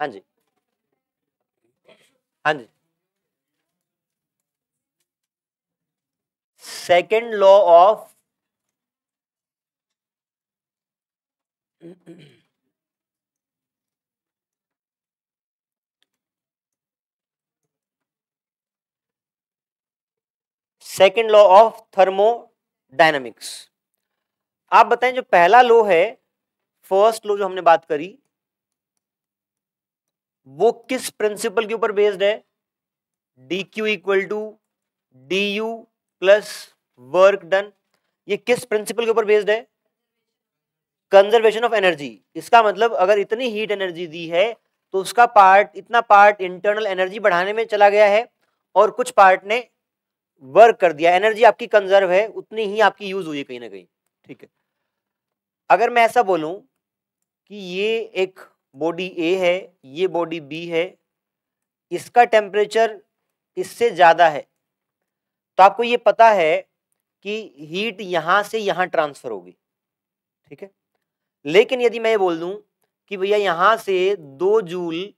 हाँ जी। हाँ जी। Second law of second law of thermodynamics आप बताएँ, जो पहला लॉ है फ़र्स्ट लॉ जो हमने बात करी वो किस प्रिंसिपल के ऊपर बेस्ड है? D Q equal to D U plus work done ये किस प्रिंसिपल के ऊपर बेस्ड है? कंजर्वेशन ऑफ़ एनर्जी इसका मतलब अगर इतनी हीट एनर्जी दी है तो उसका पार्ट इतना पार्ट इंटरनल एनर्जी बढ़ाने में चला गया है और कुछ पार्ट ने वर्क कर दिया। एनर्जी आपकी कंजर्व है, उतनी ही आपकी यूज़ हुई है कहीं ना कहीं। ठीक है। अगर मैं ऐसा बोलूँ कि ये एक बॉडी ए है, ये बॉडी बी है, इसका टेम्परेचर इससे ज़्यादा है। तो आपको ये पता है कि हीट यहाँ से यहाँ ट्रांसफ़र होगी, ठीक है? लेकिन यदि मैं ये बोल दूँ कि भैया यहाँ से दो जूल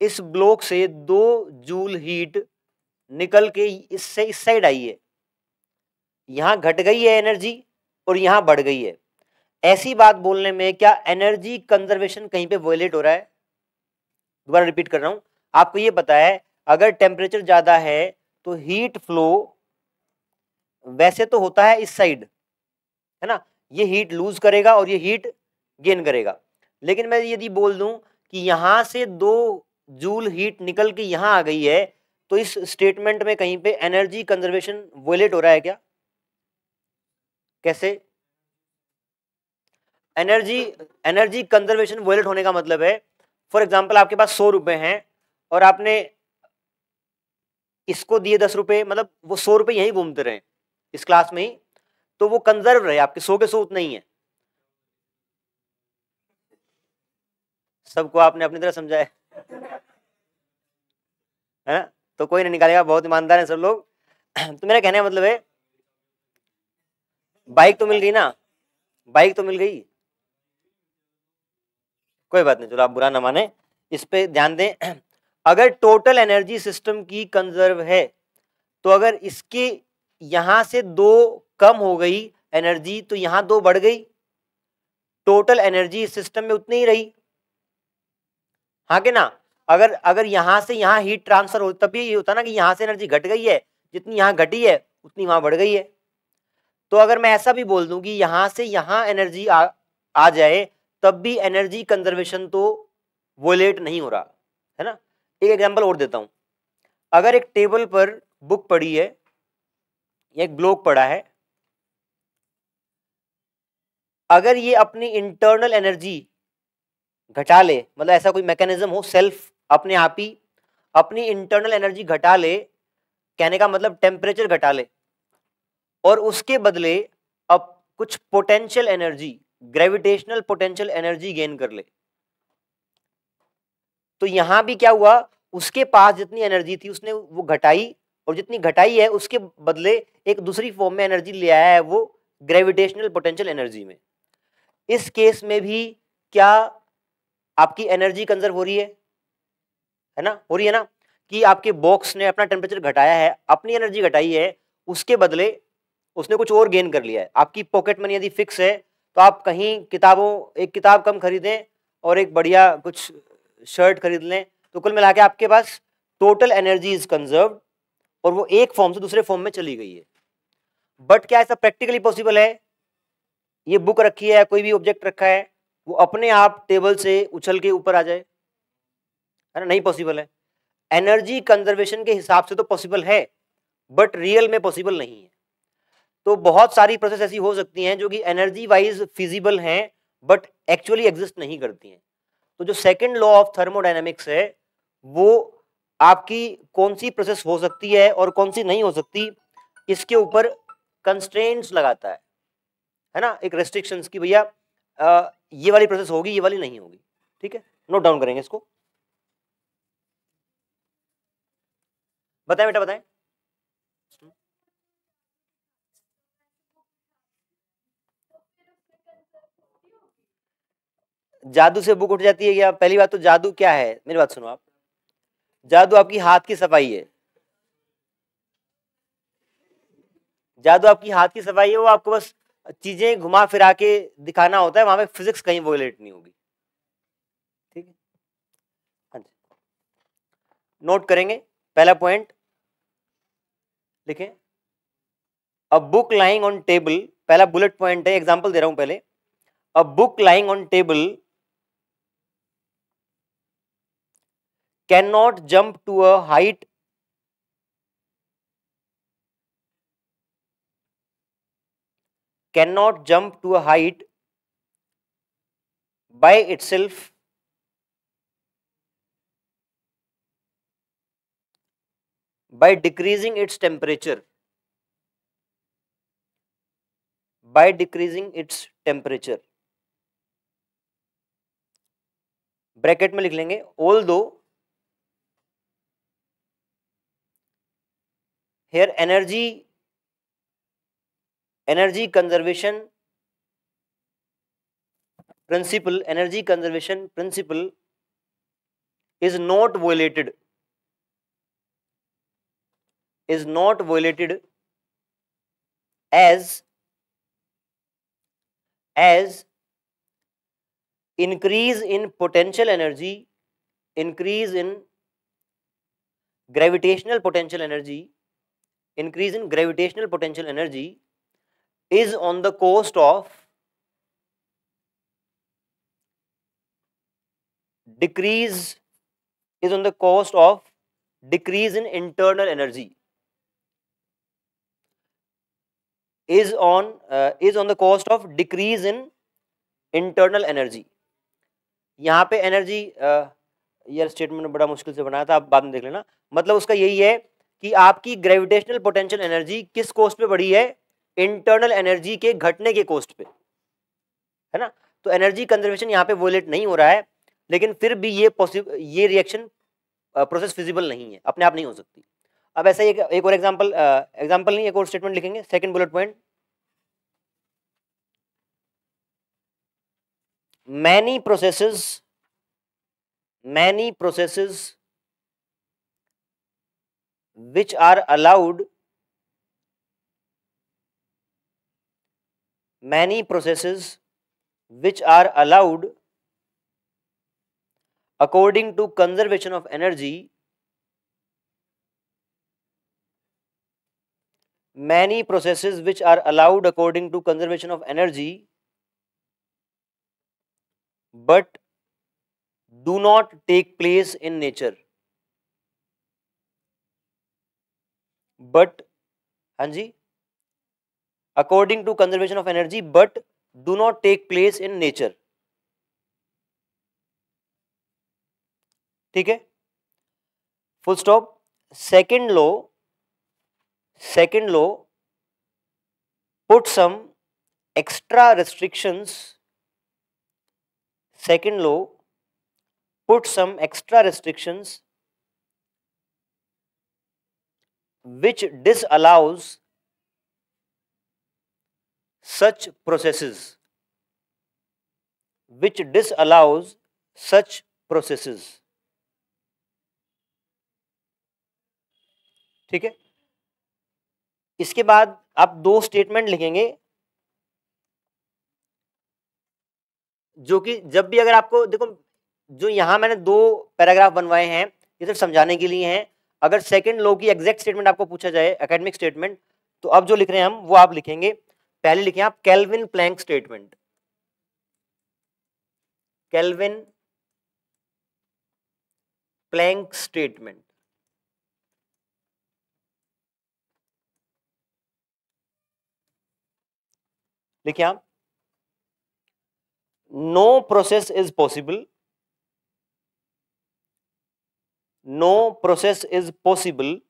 इस ब्लॉक से दो जूल हीट निकल के इससे, इस साइड आई है। यहाँ घट गई है एनर्जी और यहाँ बढ़ गई है। ऐसी बात बोलने में क्या एनर्जी कंजर्वेशन कहीं पे वोलेट हो रहा है? दोबारा रिपीट कर रहा हूँ। आपको ये पता है, अगर टेम्परेचर ज़्यादा है तो हीट फ्लो वैसे तो होता है इस साइड है ना? ये हीट लूज करेगा और ये हीट गेन करेगा। लेकिन मैं यदि बोल दूँ कि यहाँ से दो जूल हीट निकल के यहाँ आ गई है तो इस स्टेटमेंट में कहीं पे एनर्जी कंजर्वेशन वोलेट हो रहा है क्या? कैसे? एनर्जी एनर्जी कंजर्वेशन वोलेट होने का मतलब है। फॉर एग्ज़ाम्पल आपके पास सौ रुपए हैं और आपने इसको दिए दस रुपए मतलब वो सौ रुपए यहीं घूमते रहे, इस क्लास में ही तो वो कंजर्व रहे, आपके सौ के सौ उतना ही है। सबको आपने अपनी तरह समझाया है? ना? तो कोई नहीं निकालेगा, बहुत ईमानदार है सब लोग। तो मेरा कहने का मतलब है बाइक तो मिल गई ना? बाइक तो मिल गई? कोई बात नहीं चलो आप बुरा ना माने। इस पर ध्यान दें अगर टोटल एनर्जी सिस्टम की कंजर्व है तो अगर इसके यहाँ से दो कम हो गई एनर्जी तो यहाँ दो बढ़ गई। टोटल एनर्जी सिस्टम में उतनी ही रही। हाँ के ना? अगर अगर यहाँ से यहाँ हीट ट्रांसफ़र हो तब ये होता ना कि यहाँ से एनर्जी घट गई है जितनी यहाँ घटी है उतनी वहाँ बढ़ गई है। तो अगर मैं ऐसा भी बोल दूँ कि यहाँ से यहाँ एनर्जी आ, आ जाए तब भी एनर्जी कंजर्वेशन तो वोलेट नहीं हो रहा, है ना? एक एग्जांपल और देता हूँ। अगर एक टेबल पर बुक पड़ी है, या एक ब्लॉक पड़ा है, अगर ये अपनी इंटरनल एनर्जी घटा ले मतलब ऐसा कोई मैकेनिज्म हो सेल्फ अपने आप ही अपनी इंटरनल एनर्जी घटा ले, कहने का मतलब टेम्परेचर घटा ले, और उसके बदले अब कुछ potential energy gravitational potential energy gain कर ले। तो यहाँ भी क्या हुआ? उसके पास जितनी एनर्जी थी, उसने वो घटाई और जितनी घटाई है, उसके बदले एक दूसरी फॉर्म में एनर्जी ले आया है वो ग्रेविटेशनल पोटेंशियल एनर्जी में। इस केस में भी क्या आपकी एनर्जी कंजर्व हो रही है? है ना? हो रही है ना? कि आपके बॉक्स ने अपना टेम्परेचर घटाया है, अपनी एनर्जी घटाई है, उसके बदले उसने कुछ और गेन कर लिया है। आपकी पॉकेट मनी यदि फिक्स है तो आप कहीं किताबों, एक किताब कम खरीदें और एक बढ़िया कुछ शर्ट खरीद लें तो कुल मिला के आपके पास टोटल एनर्जी इज़ कंजर्व और वो एक फॉर्म से दूसरे फॉर्म में चली गई है। बट क्या ऐसा प्रैक्टिकली पॉसिबल है? ये बुक रखी है कोई भी ऑब्जेक्ट रखा है, वो अपने आप टेबल से उछल के ऊपर आ जाए? है ना नहीं पॉसिबल है। एनर्जी कंजर्वेशन के हिसाब से तो पॉसिबल है बट रियल में पॉसिबल नहीं है। तो बहुत सारी प्रोसेस ऐसी हो सकती हैं जो कि एनर्जी वाइज फिजिबल हैं बट एक्चुअली एग्जिस्ट नहीं करती हैं। तो जो सेकेंड लॉ ऑफ़ थर्मोडाइनमिक्स है, वो आपकी कौन सी प्रोसेस हो सकती है और कौन सी नहीं हो सकती, इसके ऊपर कंस्ट्रेंट्स लगाता है। है ना? एक रेस्ट्रिक्शंस की भैया ये वाली प्रोसेस होगी, ये वाली नहीं होगी। ठीक है? नोट डाउन करेंगे इसको। बताएँ बेटा, बताएँ। जादू से बुक उठ जाती है या पहली बात तो जादू क्या है? मेरी बात सुनो आप। जादू आपकी हाथ की सफ़ाई है। जादू आपकी हाथ की सफ़ाई है, वो आपको बस चीज़ें घुमा फिरा के दिखाना होता है, वहाँ पे फिजिक्स कहीं वोलेट नहीं होगी। ठीक है? हाँ जी। नोट करेंगे, पहला पॉइंट लिखें। A book lying on table पहला बुलेट पॉइंट है एग्जांपल दे रहा हूँ पहले। A book lying on table not jump to a height cannot jump to a height by itself by decreasing its temperature by decreasing its temperature bracket में लिख लेंगे although here energy energy conservation principle energy conservation principle is not violated is not violated as as increase in potential energy increase in gravitational potential energy increase in gravitational potential energy is on the cost of decrease is on the cost of decrease in internal energy is on is on the cost of decrease in internal energy यहाँ पे energy uh, यार statement बड़ा मुश्किल से बनाया था आप बाद में देख लेना। मतलब उसका यही है कि आपकी ग्रेविटेशनल पोटेंशियल एनर्जी किस कोस्ट पे बढ़ी है? इंटरनल एनर्जी के घटने के कोस्ट पे। है ना? तो एनर्जी कंजर्वेशन यहाँ पे वोलेट नहीं हो रहा है लेकिन फिर भी ये पॉसिबल ये रिएक्शन प्रोसेस फिजिबल नहीं है अपने आप नहीं हो सकती। अब ऐसा एक, एक और एग्जांपल एग्जांपल नहीं एक और स्टेटमेंट लिखेंगे second bullet point many processes many processes which are allowed many processes which are allowed according to conservation of energy many processes which are allowed according to conservation of energy but do not take place in nature. But हाँ जी according to conservation of energy but do not take place in nature ठीक है? Full stop second law second law put some extra restrictions second law put some extra restrictions which disallows such processes, which disallows such processes. ठीक है? इसके बाद आप दो statement लिखेंगे, जो कि जब भी अगर आपको, देखो, जो यहाँ मैंने दो पैराग्राफ बनवाए हैं, ये सिर्फ़ समझाने के लिए हैं अगर सेकेंड लो की एग्जैक्ट स्टेटमेंट आपको पूछा जाए एकेडमिक स्टेटमेंट तो अब जो लिख रहे हैं हम, वो आप लिखेंगे। पहले लिखे आप Kelvin Planck statement Kelvin Planck statement लिखिए आप no process is possible no process is possible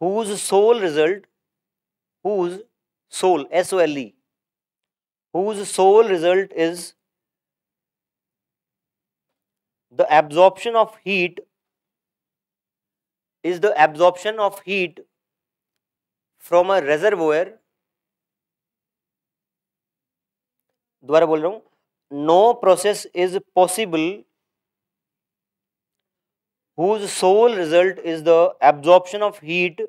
whose sole result whose soul S O L E whose sole result is the absorption of heat is the absorption of heat from a reservoir दोबारा बोल रहा हूँ no process is possible whose sole result is the absorption of heat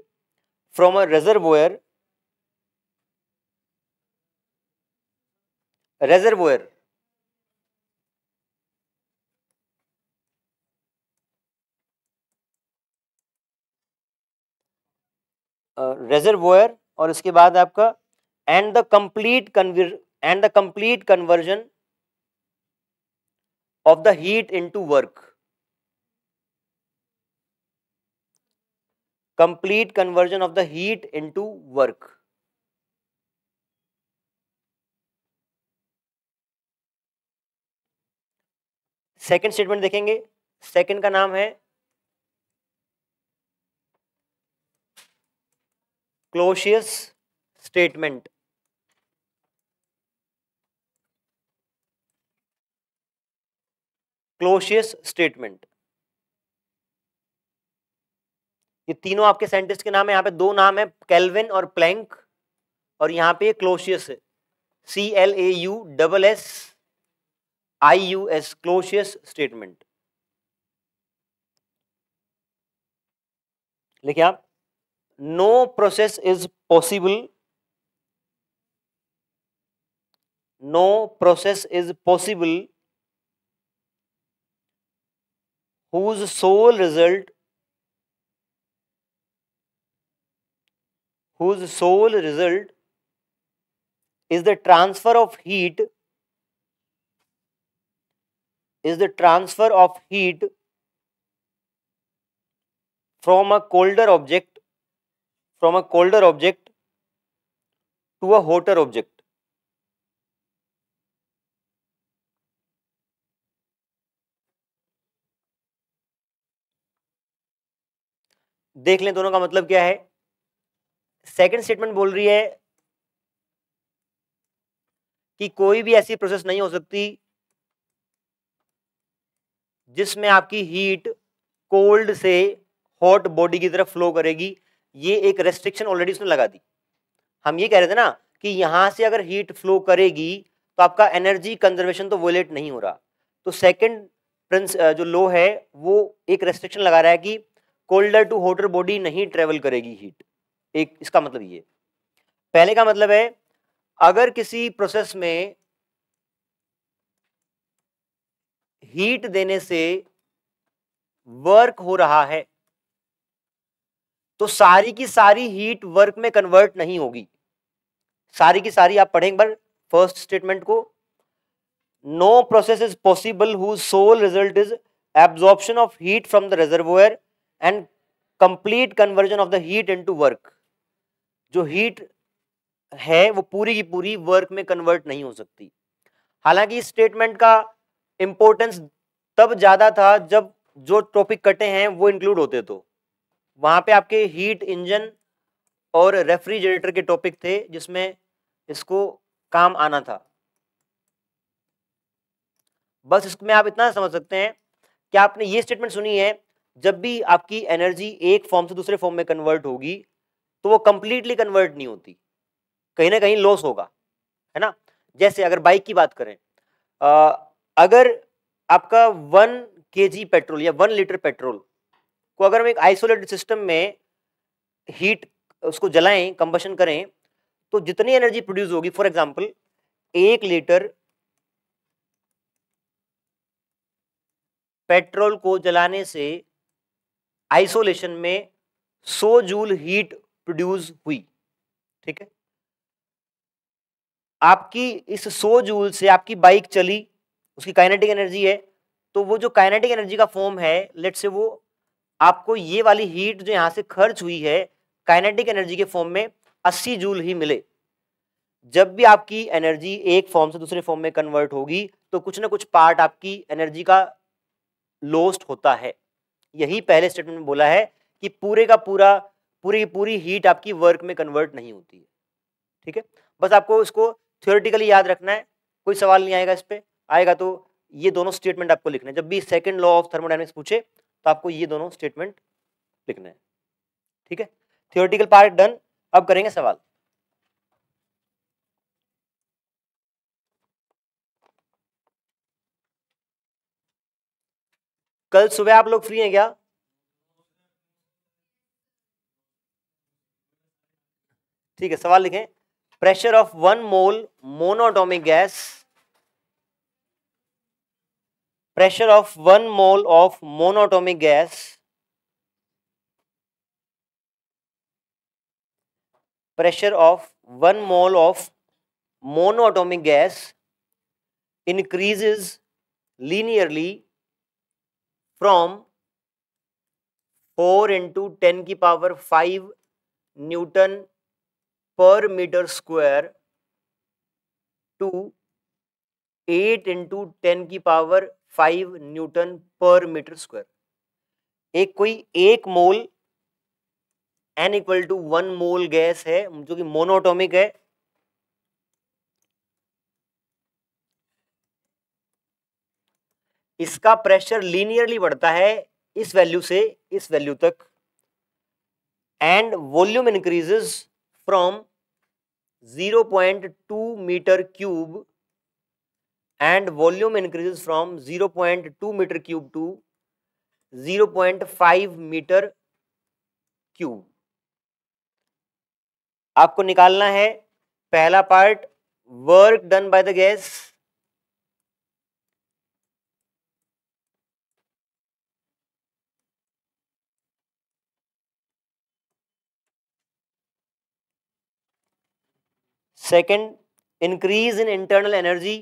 from a reservoir reservoir reservoir और इसके बाद आपका and the complete conver and the complete conversion of the heat into work complete conversion of the heat into work. Second statement देखेंगे। Second का नाम है Clausius statement Clausius statement ये तीनों आपके साइंटिस्ट के नाम है, यहाँ पे दो नाम है कैलविन और प्लैंक और यहाँ पे क्लोशियस है। C L A U double S I U S Clausius statement लिखिए आप no process is possible no process is possible whose sole result whose sole result is the transfer of heat is the transfer of heat from a colder object from a colder object to a hotter object देख लें दोनों का मतलब क्या है second statement बोल रही है कि कोई भी ऐसी प्रोसेस नहीं हो सकती जिसमें आपकी हीट कोल्ड से हॉट बॉडी की तरफ़ फ्लो करेगी। ये एक रेस्ट्रिक्शन ऑलरेडी उसने लगा दी। हम ये कह रहे थे ना कि यहाँ से अगर हीट फ्लो करेगी तो आपका एनर्जी कंजर्वेशन तो वोलेट नहीं हो रहा। तो सेकंड प्रिंस जो लो है, वो एक रेस्ट्रिक्शन लगा रहा है कि कोल्डर टू हॉटर बॉडी नहीं ट्रेवल करेगी हीट एक, इसका मतलब ये। पहले का मतलब है, अगर किसी प्रोसेस में हीट देने से वर्क हो रहा है तो सारी की सारी हीट वर्क में कन्वर्ट नहीं होगी। सारी की सारी आप पढ़ेंगे बार फ़र्स्ट स्टेटमेंट को। No process is possible who sole result is absorption of heat from the reservoir and complete conversion of the heat into work जो हीट है, वो पूरी की पूरी वर्क में कन्वर्ट नहीं हो सकती। हालाँकि इस स्टेटमेंट का इंपॉर्टेंस तब ज़्यादा था जब जो टॉपिक कटे हैं, वो इंक्लूड होते तो। वहाँ पे आपके हीट इंजन और रेफ्रिजरेटर के टॉपिक थे, जिसमें इसको काम आना था। बस इसमें आप इतना समझ सकते हैं कि आपने ये स्टेटमेंट सुनी है, जब भी आपकी एनर्जी एक फॉर्म से दूसरे फॉर्म में कन्वर्ट होगी तो वो कंप्लीटली कन्वर्ट नहीं होती। कहीं ना कहीं लॉस होगा है ना? जैसे अगर बाइक की बात करें आ, अगर आपका वन के पेट्रोल या वन लीटर पेट्रोल को अगर हम एक आइसोलेटेड सिस्टम में हीट उसको जलाएँ कंबशन करें तो जितनी एनर्जी प्रोड्यूस होगी फॉर एग्जांपल एक लीटर पेट्रोल को जलाने से आइसोलेशन में 100 जूल हीट प्रोड्यूस हुई, ठीक है? आपकी इस 100 जूल से आपकी बाइक चली, उसकी काइनेटिक एनर्जी है तो वो जो काइनेटिक एनर्जी का फॉर्म है लेट से वो आपको ये वाली हीट जो यहाँ से खर्च हुई है काइनेटिक एनर्जी के फॉर्म में 80 जूल ही मिले। जब भी आपकी एनर्जी एक फॉर्म से दूसरे फॉर्म में कन्वर्ट होगी तो कुछ ना कुछ पार्ट आपकी एनर्जी का लोस्ट होता है। यही पहले स्टेटमेंट में बोला है कि पूरे का पूरा पूरी पूरी हीट आपकी वर्क में कन्वर्ट नहीं होती है। ठीक है? बस आपको इसको थियोरेटिकली याद रखना है, कोई सवाल नहीं आएगा इस पर आएगा तो ये दोनों स्टेटमेंट आपको लिखना है। जब भी सेकेंड लॉ ऑफ़ थर्मोडाइनमिक्स पूछे तो आपको ये दोनों स्टेटमेंट लिखना है। ठीक है? थियोरेटिकल पार्ट डन अब करेंगे सवाल। कल सुबह आप लोग फ्री हैं क्या? ठीक है, सवाल लिखें। Pressure of one mole monatomic gas pressure of one mole of monatomic gas pressure of one mole of monatomic gas increases linearly from four into ten की power five newton per metre square to 8 into ten की power five newton per metre square एक कोई एक mole n equal to one mole gas है, जो कि monatomic है। इसका प्रेशर लीनियरली बढ़ता है इस वैल्यू से, इस वैल्यू तक। And volume increases from 0.2 metre cube and volume increases from 0.2 meter cube to 0.5 metre cube आपको निकालना है पहला part work done by the gas second increase in internal energy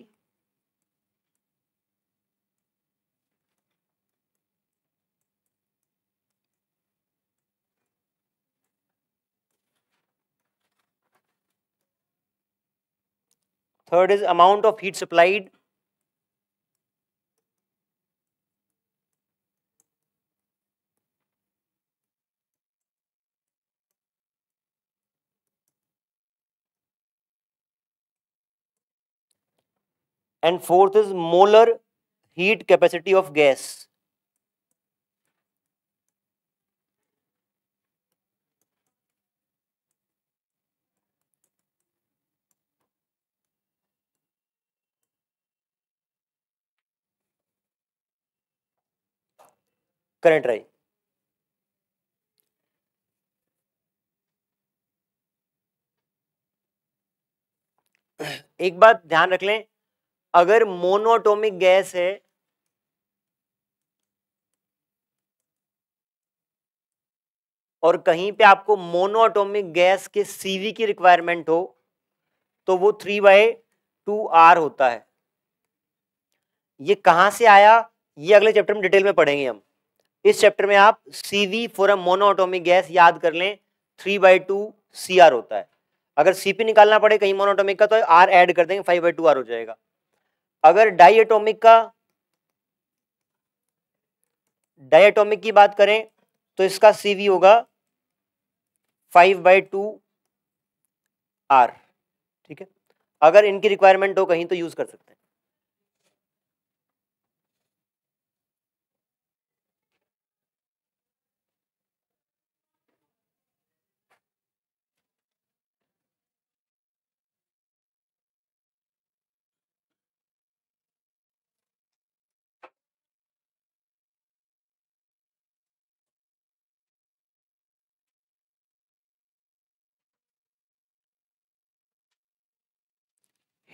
Third is amount of heat supplied. And fourth is molar heat capacity of gas current रही एक बात ध्यान रख लें अगर मोनोटोमिक गैस है, और कहीं पे आपको मोनोटोमिक गैस के सीवी की रिक्वायरमेंट हो तो वो थ्री बाई टू आर होता है। ये कहाँ से आया? ये अगले चैप्टर में डिटेल में पढ़ेंगे हम। इस चैप्टर में आप CV for a monatomic gas याद कर लें three by two C R होता है। अगर सीपी निकालना पड़े कहीं मोनोटोमिक का तो आर ऐड कर देंगे फाइव बाई टू आर हो जाएगा। अगर डाइएटोमिक का डाइएटोमिक की बात करें तो इसका सीवी होगा फाइव बाई टू आर ठीक है? अगर इनकी रिक्वायरमेंट हो कहीं तो यूज़ कर सकते हैं।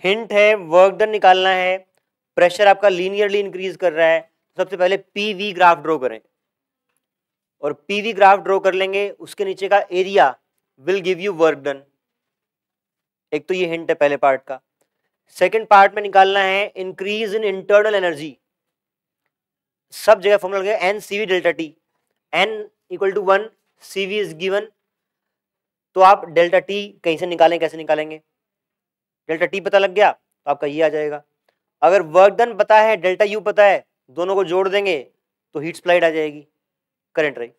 हिंट है वर्क डन निकालना है प्रेशर आपका लीनियरली इंक्रीज कर रहा है, सबसे पहले पीवी ग्राफ ड्रॉ करें। और पीवी ग्राफ ड्रॉ कर लेंगे, उसके नीचे का area will give you work done एक तो ये हिंट है पहले पार्ट का। सेकंड पार्ट में निकालना है इंक्रीज इन इंटरनल एनर्जी सब जगह फॉर्मूला लगे N C V delta T N equal to one C V is given तो आप डेल्टा टी कहीं से निकालें, कैसे निकालेंगे? डेल्टा टी पता लग गया तो आपका ये आ जाएगा। अगर वर्क डन पता है, डेल्टा यू पता है, दोनों को जोड़ देंगे तो हीट स्प्लाइड आ जाएगी करंट रही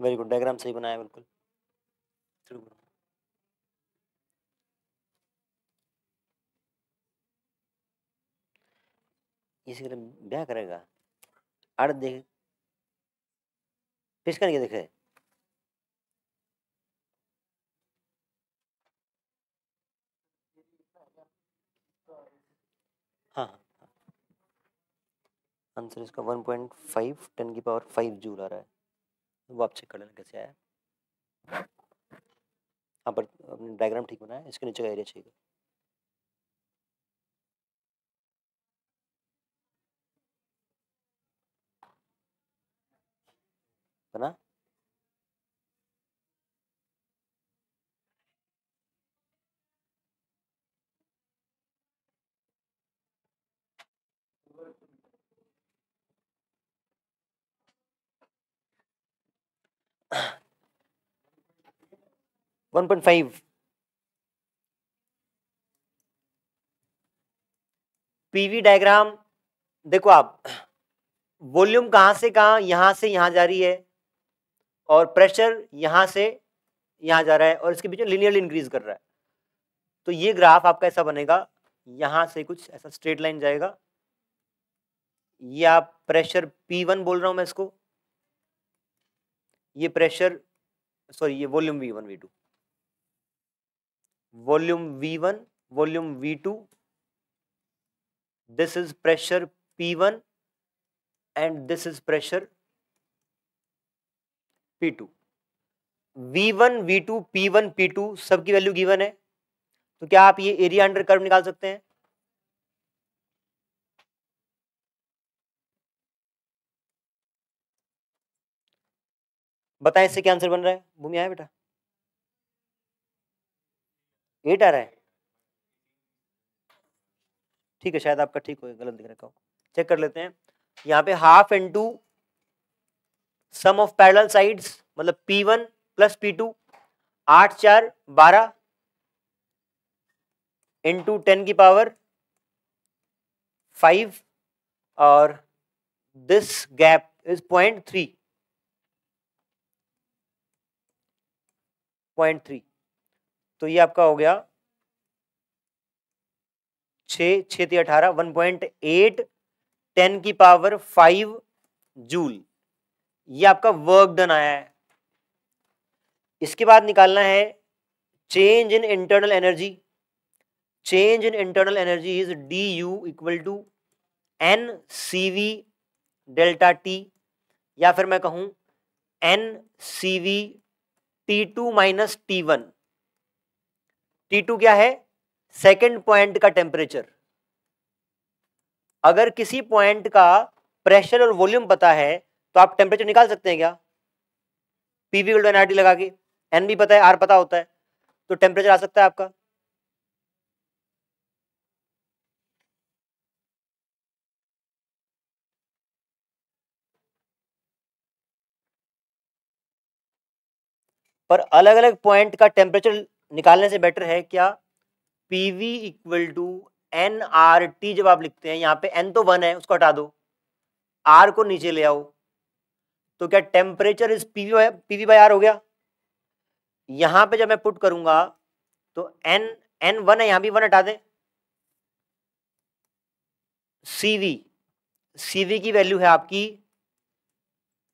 वेरी गुड डायग्राम सही बनाया, बिल्कुल। इसी ब्याह करेगा। आड़ देख। पेश करके देखे हाँ। आंसर हाँ। इसका 1.5 टेन की पावर 5 जूल आ रहा है। वो आप चेक कर लेना कैसे आया। हाँ पर अपने डायग्राम ठीक बनाया, इसके नीचे का एरिया चाहिए बना? One point five PV diagram देखो आप वॉल्यूम कहाँ से कहाँ, यहाँ से यहाँ जा रही है, और प्रेशर यहाँ से यहाँ जा रहा है, और इसके बीच में लिनियरली इंक्रीज कर रहा है। तो ये ग्राफ आपका ऐसा बनेगा, यहाँ से कुछ ऐसा स्ट्रेट लाइन जाएगा। ये आप प्रेशर P1 बोल रहा हूँ मैं इसको। ये प्रेशर सॉरी ये volume V1 V2 volume V1, volume V2. This is pressure P1 and this is pressure P2. V1, V2, P1, P2 सबकी वैल्यू गिवन है तो क्या आप ये एरिया अंडर कर्व निकाल सकते हैं बताएँ इससे क्या आंसर बन रहा है भूमि आया बेटा एट आ रहा है। ठीक है, शायद आपका ठीक हो, गलत दिख रखा हो। चेक कर लेते हैं। यहाँ पे half into sum of sides मतलब P one plus P two आठ, चार, बारह इंटू टेन की पावर फाइव और this gap is point three point three तो ये आपका हो गया छ छ अठारह वन पॉइंट एट टेन की पावर फाइव जूल ये आपका वर्क डन आया है। इसके बाद निकालना है change in internal energy change in internal energy is D U equal to N C V delta T या फिर मैं कहूँ N C V T two minus T one T2 क्या है? सेकेंड पॉइंट का टेम्परेचर अगर किसी पॉइंट का प्रेशर और वॉल्यूम पता है तो आप टेम्परेचर निकाल सकते हैं क्या? पीवी गोल्ड एनआरटी लगा के। एन भी पता है आर पता होता है। तो टेम्परेचर आ सकता है आपका। पर अलग अलग पॉइंट का टेम्परेचर निकालने से बेटर है क्या? P V equal to N R T जब आप लिखते हैं, यहाँ पे एन तो वन है, उसको हटा दो। आर को नीचे ले आओ। तो क्या temperature is P V by PV by R हो गया? यहाँ पे जब मैं पुट करूँगा तो एन एन वन है, यहाँ भी वन हटा दें। सीवी सीवी की वैल्यू है आपकी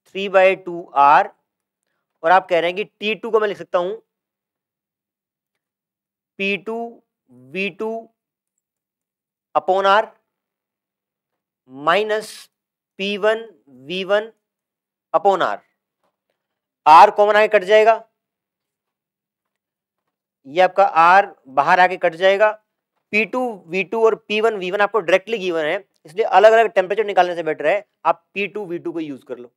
थ्री बाई टू आर और आप कह रहे हैं कि टी टू को मैं लिख सकता हूँ P two V two upon R minus P one V one upon R R common आगे कट जाएगा। ये आपका आर बाहर आके कट जाएगा। पी टू वी टू और पी वन वी वन आपको डायरेक्टली गिवन है। इसलिए अलग अलग टेम्परेचर निकालने से बेटर है। आप पी टू वी टू को यूज़ कर लो।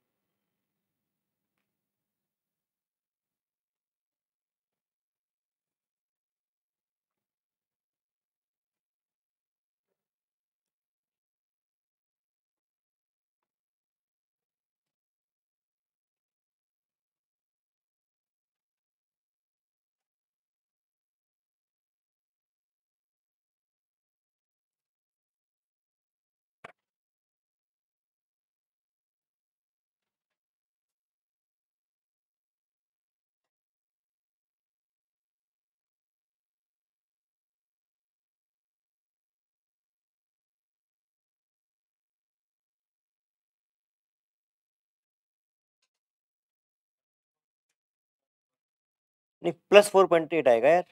नहीं प्लस फोर पॉइंट एट आएगा यार।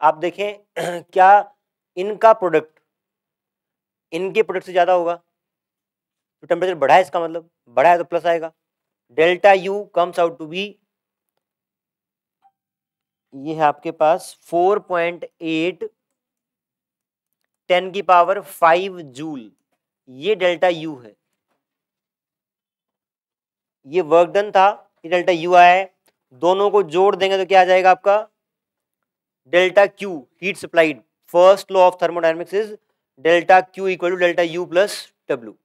आप देखें, क्या इनका प्रोडक्ट इनके प्रोडक्ट से ज़्यादा होगा? तो टेम्परेचर बढ़ा है इसका मतलब? बढ़ा है तो प्लस आएगा। Delta U comes out to be ये है आपके पास 4.8 10 की पावर फाइव जूल ये डेल्टा यू है। ये वर्क डन था। डेल्टा यू आया है, दोनों को जोड़ देंगे तो क्या आ जाएगा आपका? Delta Q heat supplied first law of thermodynamics is delta Q equal to delta U plus W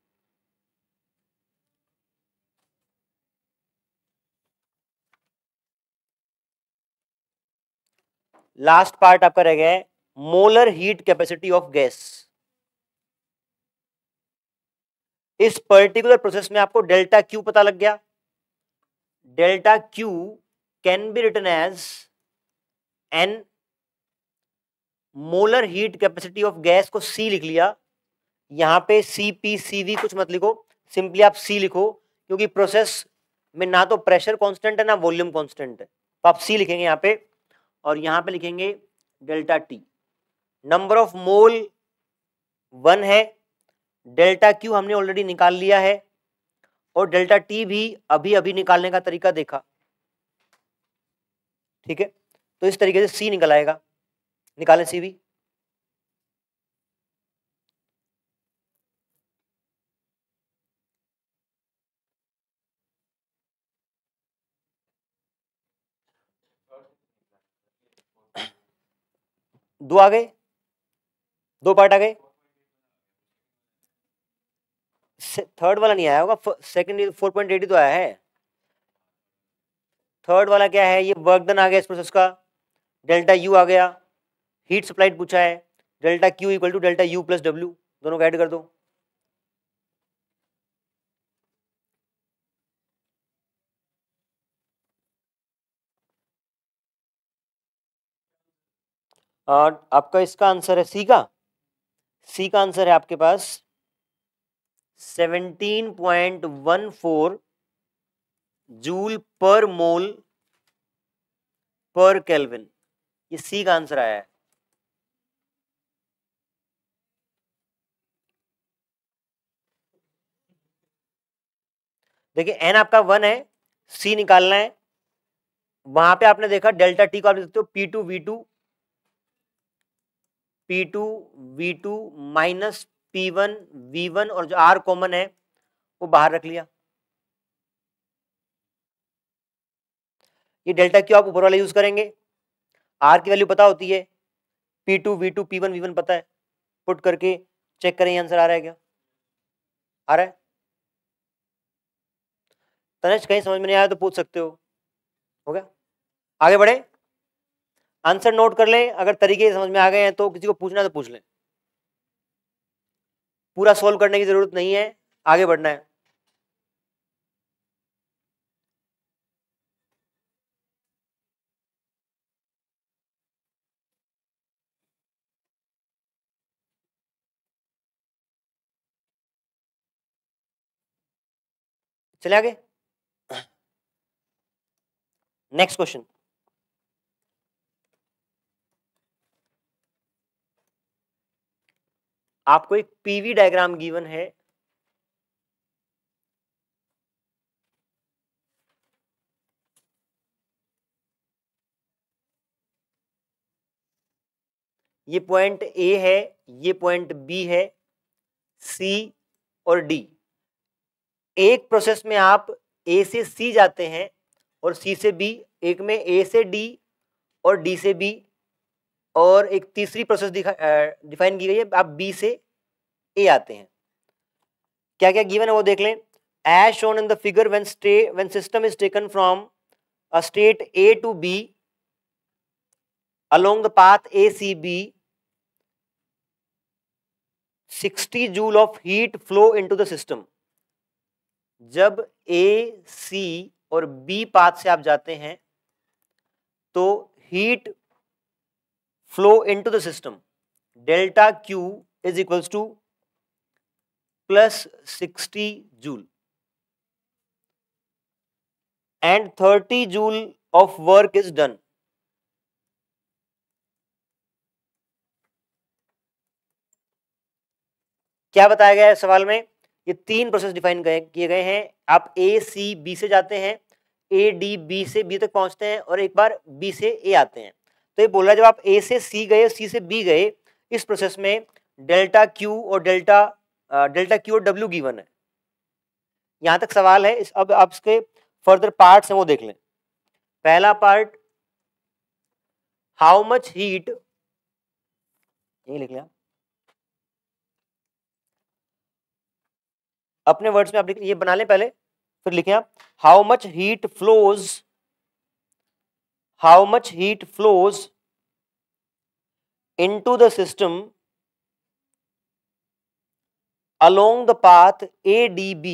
last part आपका रह गया है molar heat capacity of gas इस पर्टिकुलर प्रोसेस में आपको डेल्टा क्यू पता लग गया। Delta Q can be written as N molar heat capacity of gas को सी लिख लिया। यहाँ पे सी पी सी वी कुछ मत लिखो। सिंपली आप सी लिखो, क्योंकि प्रोसेस में ना तो प्रेशर कांस्टेंट है, ना वॉल्यूम कांस्टेंट है। तो आप सी लिखेंगे यहाँ पे, और यहाँ पे लिखेंगे delta T number of mole one है। डेल्टा क्यू हमने ऑलरेडी निकाल लिया है। और डेल्टा टी भी अभी अभी निकालने का तरीका देखा। ठीक है? तो इस तरीके से सी निकल आएगा। निकालें सी भी। दो आ गए। दो पार्ट आ गए। थर्ड वाला नहीं आया होगा सेकंड फोर पॉइंट एट तो आया है। थर्ड वाला क्या है, ये वर्क डन आ गया इस प्रोसेस का। डेल्टा यू आ गया। हीट सप्लाइड पूछा है। Delta Q equal to delta U plus W दोनों को ऐड कर दो। आपका इसका आंसर है सी का। सी का आंसर है आपके पास 17.14 joule per mole per kelvin. ये सी का आंसर आया है। देखिए, एन आपका वन है, सी निकालना है। वहाँ पे आपने देखा डेल्टा टी को आप देखते हो, P two V two, P two V two minus P one V one और जो आर कॉमन है, वो बाहर रख लिया। ये डेल्टा क्यू आप ऊपर वाला यूज़ करेंगे? आर की वैल्यू पता होती है। P two V two P one V one पता है। पुट करके चेक करें आंसर आ रहा है क्या? आ रहा है? तनिष कहीं समझ में नहीं आया तो पूछ सकते हो। हो गया? आगे बढ़े। आंसर नोट कर लें। अगर तरीके समझ में आ गए हैं तो किसी को पूछना तो पूछ लें। पूरा सोल्व करने की ज़रूरत नहीं है आगे बढ़ना है। चले आगे? नेक्स्ट क्वेश्चन आपको एक पीवी डायग्राम गिवन है। ये पॉइंट ए है, ये पॉइंट बी है, सी और डी। एक प्रोसेस में आप ए से सी जाते हैं और सी से बी, एक में ए से डी और डी से बी। और एक तीसरी प्रोसेस डिफाइन की गई है। आप बी से ए आते हैं। क्या क्या गिवन है वो देख लें। As shown in the figure when stay when system is taken from a state A to B along the path A C B 60 joule of heat flow into the system जब A C और B path से आप जाते हैं तो heat flow into the system delta q is equals to plus 60 joule and 30 joule of work is done क्या बताया गया है सवाल में ये तीन प्रोसेस डिफाइन किए गए हैं आप ए सी बी से जाते हैं ए डी बी से बी तक पहुँचते हैं और एक बार बी से ए आते हैं तो ये बोल रहा है, जब आप ए से सी गए सी से बी गए, इस प्रोसेस में डेल्टा क्यू और डेल्टा डेल्टा क्यू और डब्ल्यू गिवन है। यहाँ तक सवाल है, इस, अब आप इसके फर्दर पार्ट्स हैं, वो देख लें। पहला पार्ट हाउ मच हीट ये लिख लिया। अपने वर्ड्स में आप लिख, ये बना लें पहले, फिर लिखें आप how much heat flows how much heat flows into the system along the path ADB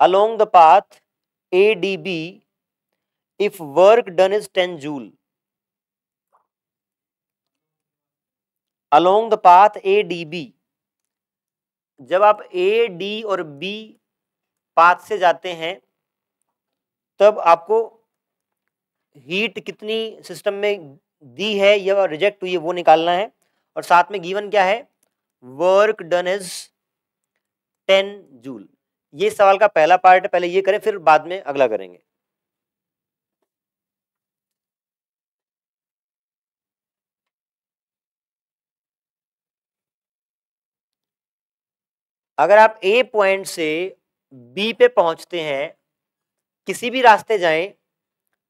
along the path ADB if work done is 10 joule along the path ADB जब आप ए डी और बी पाथ से जाते हैं तब आपको हीट कितनी सिस्टम में दी है, या रिजेक्ट हुई है, वो निकालना है। और साथ में गिवन क्या है? Work done is ten joule. ये सवाल का पहला पार्ट पहले ये करें, फिर बाद में अगला करेंगे। अगर आप ए पॉइंट से बी पे पहुँचते हैं, किसी भी रास्ते जाएँ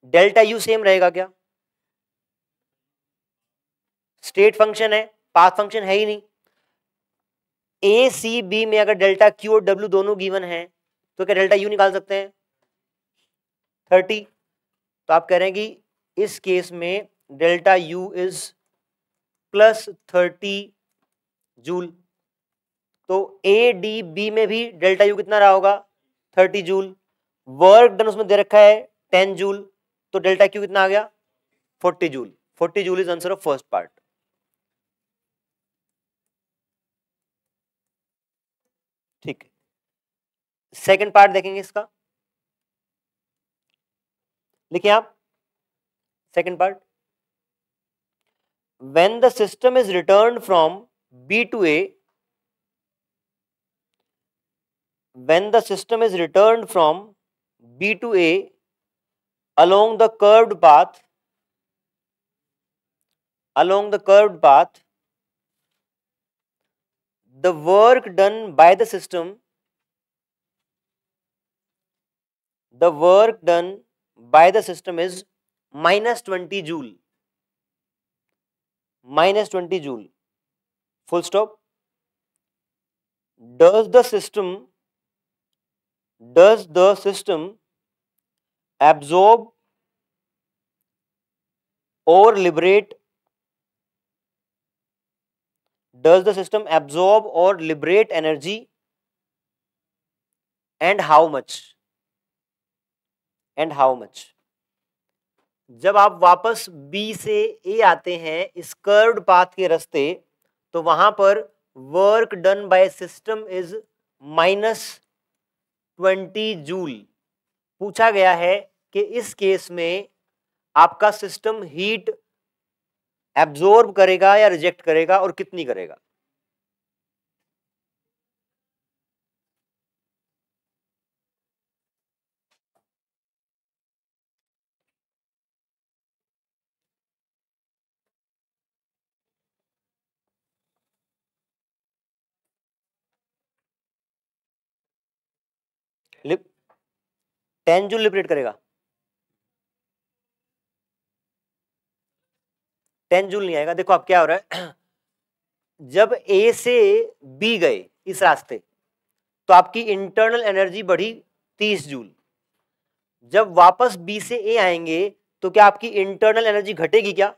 डेल्टा यू सेम रहेगा क्या? स्टेट फ़ंक्शन है, पाथ फ़ंक्शन है ही नहीं। ए सी बी में अगर डेल्टा क्यू और डब्ल्यू दोनों गिवन है तो क्या डेल्टा यू निकाल सकते हैं? थर्टी। तो आप कह रहे हैं कि इस केस में delta U is plus thirty joule. तो ए डी बी में भी डेल्टा यू कितना रहा होगा? Thirty joule. वर्क डन उसमें दे रखा है टेन जूल। तो डेल्टा क्यू कितना आ गया? Forty joule. Forty joule is answer of first part. ठीक है। सेकेंड पार्ट देखेंगे इसका। लिखिए आप। Second part. When the system is return from B to A when the system is returned from B to A along the curved path along the curved path the work done by the system the work done by the system is minus 20 joule. Minus 20 joule. Full stop. Does the system does the system absorb और liberate does the system absorb और liberate energy and how much and how much जब आप वापस B से A आते हैं, इस curved path के रस्ते तो वहाँ पर work done by system is minus twenty joule पूछा गया है कि इस केस में आपका सिस्टम हीट एब्जॉर्ब करेगा या रिजेक्ट करेगा और कितनी करेगा? टेन जूल लिपरेट करेगा। टेन जूल नहीं आएगा। देखो अब क्या हो रहा है। जब ए से बी गए इस रास्ते तो आपकी इंटरनल एनर्जी बढ़ी तीस जूल। जब वापस बी से ए आएँगे तो क्या आपकी इंटरनल एनर्जी घटेगी क्या?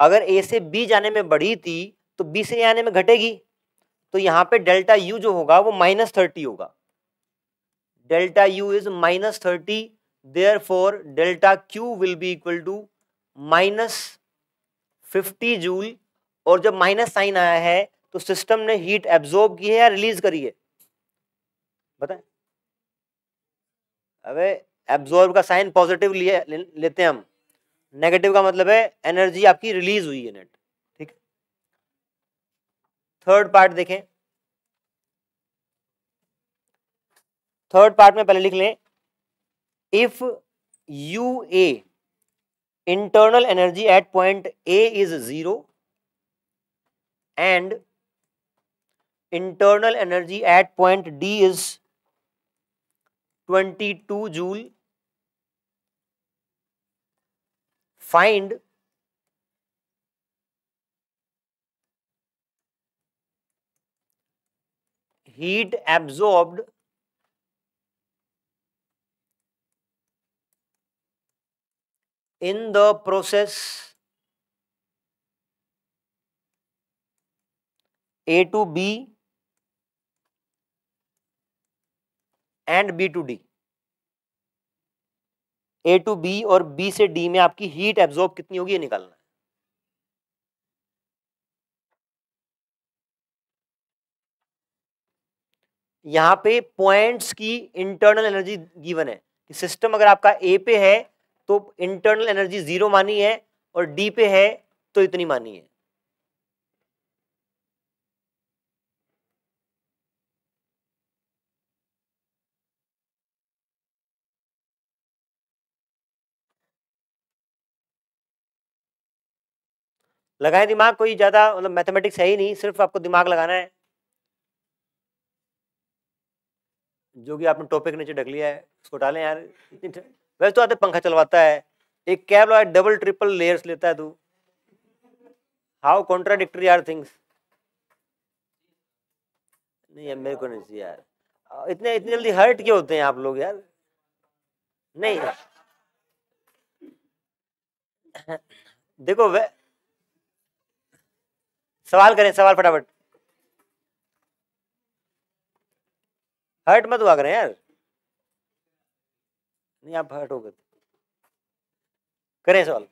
अगर ए से बी जाने में बढ़ी थी तो बी से ए आने में घटेगी। तो यहाँ पे डेल्टा यू जो होगा, वो माइनस थर्टी होगा। delta u is minus 30 therefore delta Q will be equal to minus 50 joule और जब माइनस साइन आया है तो सिस्टम ने हीट एब्जॉर्ब की है या रिलीज़ करी है? बताएँ। अबे एब्जॉर्ब का साइन पॉजिटिव लिए ले, लेते हैं हम। नेगेटिव का मतलब है एनर्जी आपकी रिलीज़ हुई है नेट ठीक थर्ड पार्ट देखें। थर्ड पार्ट में पहले लिख लें। If U A internal energy at point A is 0 and internal energy at point D is 22 joule. Find heat absorbed in the process, A to B and B to D A to B और B से D में आपकी heat absorb कितनी होगी ये निकालना है। यहाँ पे पॉइंट्स की इंटरनल एनर्जी गिवन है कि सिस्टम अगर आपका ए पे है तो इंटरनल एनर्जी ज़ीरो मानी है और डी पे है तो इतनी मानी है। लगाए दिमाग, कोई ज़्यादा मतलब मैथमेटिक्स है ही नहीं, सिर्फ़ आपको दिमाग लगाना है। जो कि आपने टॉपिक नीचे ढक लिया है, उसको डालें यार वैसे तो आते पंखा चलवाता है। एक कैब लगा डबल ट्रिपल लेयर्स लेता है तू। हाउ कॉन्ट्राडिक्टरी आर थिंग्स नहीं यार, मेरे को नहीं चाहिए यार। इतने, इतनी जल्दी हर्ट क्यों होते हैं आप लोग यार? नहीं। देखो, वे सवाल करें, सवाल फटाफट। हर्ट मत हुआ करें यार। नहीं आप हो गए करें सवाल।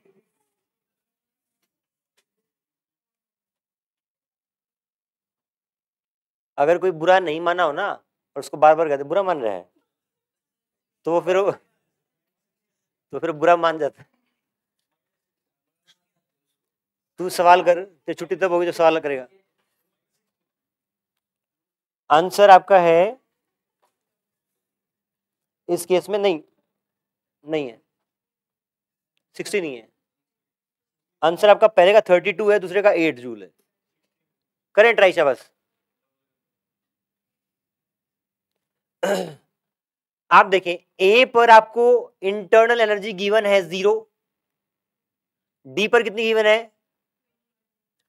अगर कोई बुरा नहीं माना हो ना और उसको बार बार कहते बुरा मान रहा है। तो वो फिर वो, तो फिर बुरा मान जाता। तू सवाल कर तो छुट्टी तब होगी जो सवाल करेगा। आंसर आपका है इस केस में नहीं। नहीं है। सिक्सटी नहीं है। आंसर आपका पहले का थर्टी टू है, दूसरे का एट जूल है। करें ट्राई शाबाश। आप देखें ए पर आपको इंटरनल एनर्जी गिवन है ज़ीरो डी पर कितनी गिवन है?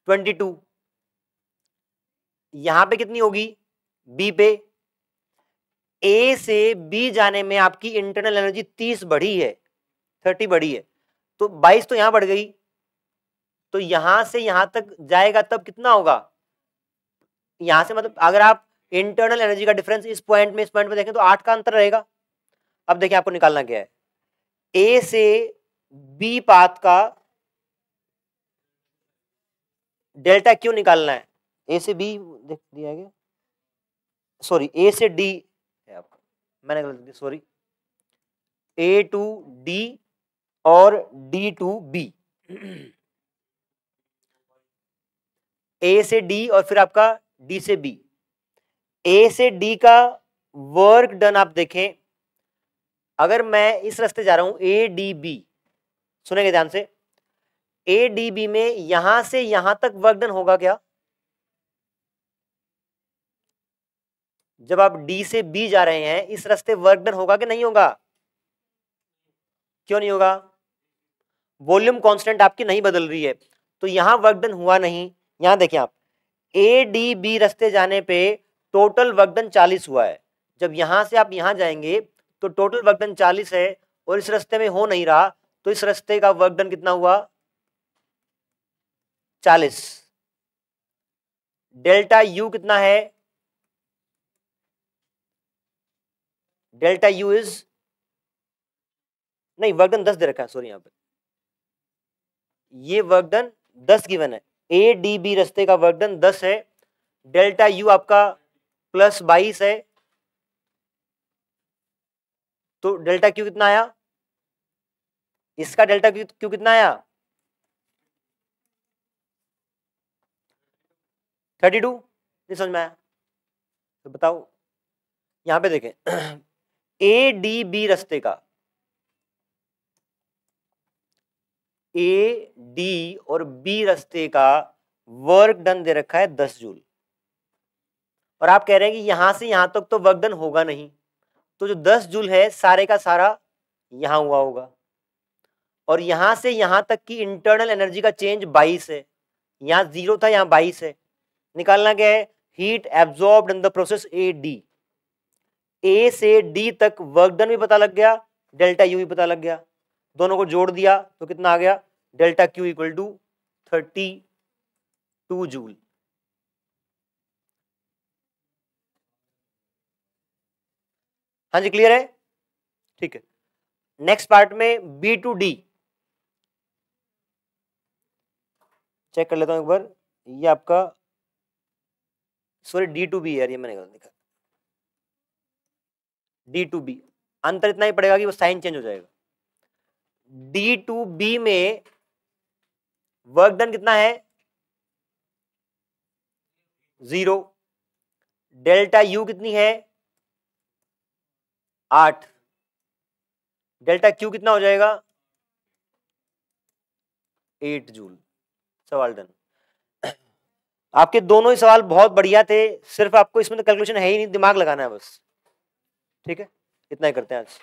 ट्वेंटी टू यहाँ पे कितनी होगी? बी पे। ए से बी जाने में आपकी इंटरनल एनर्जी तीस बढ़ी है थर्टी बढ़ी है तो बाईस तो यहाँ बढ़ गई। तो यहाँ से यहाँ तक जाएगा तब कितना होगा? यहाँ से मतलब अगर आप इंटरनल एनर्जी का डिफरेंस इस पॉइंट में, इस पॉइंट में देखें तो आठ का अंतर रहेगा। अब देखिए आपको निकालना क्या है। ए से बी पाथ का डेल्टा क्यों निकालना है? ए से बी देख दिया गया। सॉरी ए से डी मैंने गलत सॉरी ए टू डी और डी टू बी ए से डी और फिर आपका डी से बी ए से डी का वर्क डन आप देखें. अगर मैं इस रास्ते जा रहा हूँ ए डी बी सुनेंगे ध्यान से. ए डी बी में यहाँ से यहाँ तक वर्क डन होगा क्या? जब आप डी से बी जा रहे हैं, इस रास्ते वर्क डन होगा कि नहीं होगा? क्यों नहीं होगा? वॉल्यूम कांस्टेंट आपकी नहीं बदल रही है। तो यहाँ वर्क डन हुआ नहीं। यहाँ देखिए आप ए डी बी रास्ते जाने पे टोटल वर्क डन चालीस हुआ है। जब यहाँ से आप यहाँ जाएँगे तो टोटल वर्क डन चालीस है और इस रास्ते में हो नहीं रहा तो इस रास्ते का वर्क डन कितना हुआ? चालीस। डेल्टा यू कितना है? डेल्टा यू इज़, नहीं वर्कडन दस दे रखा है सॉरी यहाँ पे। ये वर्कडन दस गिवन है। ए डी बी रस्ते का वर्कडन दस है। डेल्टा यू आपका प्लस बाईस है। तो डेल्टा क्यू कितना आया? इसका डेल्टा क्यू क्यू कितना आया? Thirty two. नहीं समझ में आया। तो बताओ। यहाँ पे देखें। ए डी बी रस्ते का। ए डी और बी रस्ते का वर्क डन दे रखा है दस जूल। और आप कह रहे हैं कि यहाँ से यहाँ तक तो वर्क डन होगा नहीं। तो जो दस जूल है, सारे का सारा यहाँ हुआ होगा। और यहाँ से यहाँ तक की इंटरनल एनर्जी का चेंज बाईस है। यहाँ ज़ीरो था, यहाँ बाईस है। निकालना क्या है? Heat absorb in the process A D A से डी तक वर्क डन भी पता लग गया, डेल्टा यू भी पता लग गया। दोनों को जोड़ दिया तो कितना आ गया? Delta Q equal to thirty two joule हाँ जी क्लियर है? ठीक है। नेक्स्ट पार्ट में बी टू डी चेक कर लेता हूँ एक बार। ये आपका सॉरी डी टू बी यार, ये मैंने गलत लिखा डी टू बी अंतर इतना ही पड़ेगा कि वो साइन चेंज हो जाएगा। डी टू बी में वर्क डन कितना है? ज़ीरो डेल्टा यू कितनी है? आठ। डेल्टा क्यू कितना हो जाएगा? Eight joule. सवाल डन आपके दोनों ही सवाल बहुत बढ़िया थे। सिर्फ़ आपको इसमें तो कैलकुलेशन है ही नहीं, दिमाग लगाना है बस। ठीक है? इतना ही करते हैं आज।